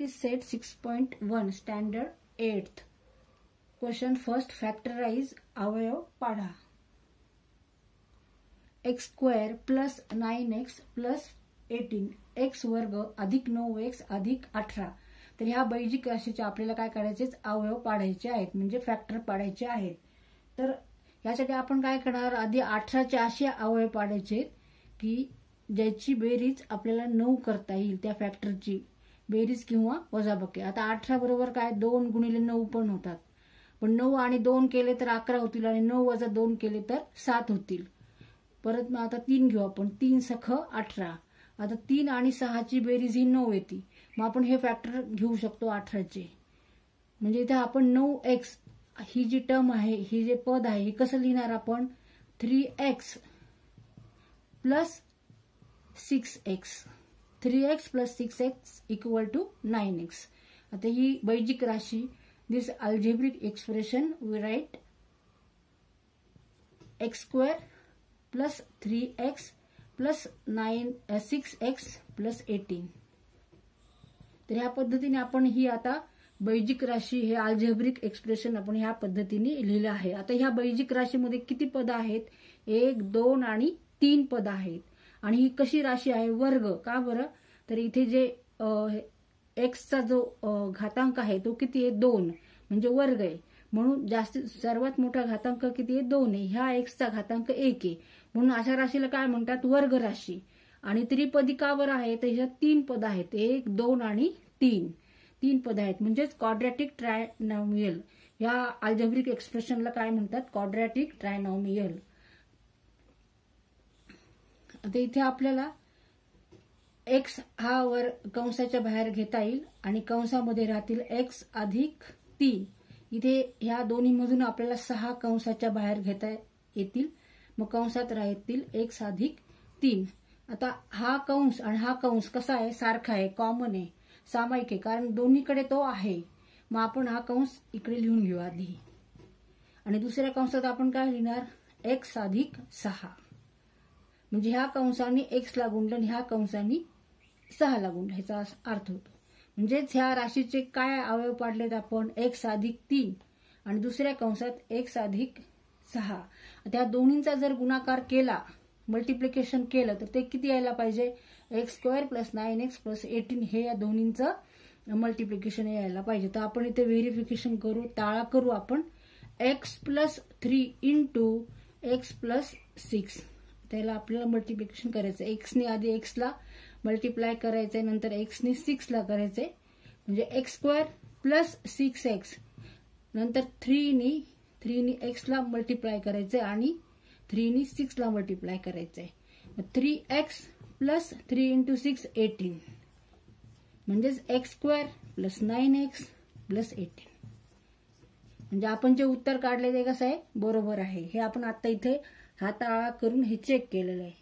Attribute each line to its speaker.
Speaker 1: Practice set 6.1 Standard 8th. Question first factorize अवयव पाढा X square plus nine X plus eighteen X वर्ग अधिक नऊ एक्स अधिक अठरा. तर ह्या बैजिक राशीचे आपल्याला काय करायचे अवयव पाडायचे आहेत म्हणजे फॅक्टर पाडायचे आहेत. तर यासाठी आपण काय करणार? आधी अठराचे असे अवयव पाडायचे की ज्याची बेरीज आपल्याला नऊ करता येईल त्या फॅक्टरची बेरीज किंवा वजाबाकी. आता अठरा बरोबर काय? दोन गुणिले नऊ पण होतात. पण नऊ आणि दोन केले तर अकरा होतील आणि नऊ वजा दोन केले तर सात होतील. परत मग आता तीन घेऊ आपण. तीन सख अठरा. आता तीन आणि सहाची बेरीज ही नऊ येते. मग आपण हे फॅक्टर घेऊ शकतो अठराचे. म्हणजे इथे आपण नऊ एक्स ही जी टर्म आहे ही जे पद आहे हे कसं लिहिणार आपण? Three X plus six X three X plus six X equal to nine X. आता ही बैजिक राशी this algebraic expression we write X square plus three X plus nine six X plus eighteen तर ह्या पद्धतीने आपण ही आता बैजिक राशी हे अल्जेब्रिक एक्सप्रेशन आपण ह्या पद्धतीने लिहिलं आहे. आता ह्या बैजिक राशीमध्ये किती पद आहेत? एक दोन आणि तीन पद आहेत. आणि ही कशी राशी आहे? वर्ग. का बरं? तर इथे जे एक्सचा जो घातांक आहे तो किती आहे? दोन. म्हणजे वर्ग आहे. म्हणून जास्त सर्वात मोठा घातांक किती आहे? दोन आहे. ह्या एक्सचा घातांक एक आहे. म्हणून अशा राशीला काय म्हणतात? वर्ग राशी. आणि त्रिपदी का बरं आहे? तर ह्या तीन पद आहेत. एक दोन आणि तीन. तीन पद आहेत. म्हणजेच कॉड्रॅटिक ट्रायनॉमियल या अल्जेब्रिक एक्सप्रेशनला काय म्हणतात? कॉड्रॅटिक ट्रायनॉमियल आता इथे आपल्याला एक्स हा वर कंसाच्या बाहेर घेता येईल आणि कंसामध्ये राहतील एक्स अधिक तीन इथे ह्या दोन्हीमधून आपल्याला सहा कंसाच्या बाहेर घेता येतील. मग कंसात राहतील एक्स अधिक तीन. आता हा कंस आणि हा कंस कसा आहे? सारखा आहे कॉमन आहे सामायिक आहे कारण दोन्हीकडे तो आहे. मग आपण हा कंस इकडे लिहून घेऊ आधी. आणि दुसऱ्या कंसात आपण काय लिहिणार? एक्स अधिक सहा. म्हणजे ह्या कंसांनी एक्सला गुंडलं आणि ह्या कंसाने सहाला गुंड ह्याचा अर्थ होतो. म्हणजेच ह्या राशीचे काय अवयव पाडलेत आपण? एक्स अधिक तीन आणि दुसऱ्या कंसात एक्स अधिक सहा. त्या दोन्हींचा जर गुणाकार केला मल्टिप्लिकेशन केलं तर ते किती यायला पाहिजे? X square plus nine X plus eighteen हे या दोन्हींचं मल्टिप्लिकेशन यायला पाहिजे. तर आपण इथे व्हेरिफिकेशन करू टाळा करू आपण. X plus three into X plus six त्याला आपल्याला मल्टिप्लिकेशन करायचं एक्सनी आधी एक्सला मल्टिप्लाय करायचंय नंतर एक्सनी सिक्सला करायचंय. म्हणजे X square plus six X नंतर थ्रीनी थ्रीनी एक्सला मल्टिप्लाय करायचंय आणि थ्रीनी सिक्सला मल्टिप्लाय करायचंय. Three X plus three into six eighteen म्हणजेच X square plus nine X plus eighteen म्हणजे आपण जे उत्तर काढले ते कसं आहे? बरोबर आहे. हे आपण आता इथे हाताळा करून हे चेक केलेलं आहे.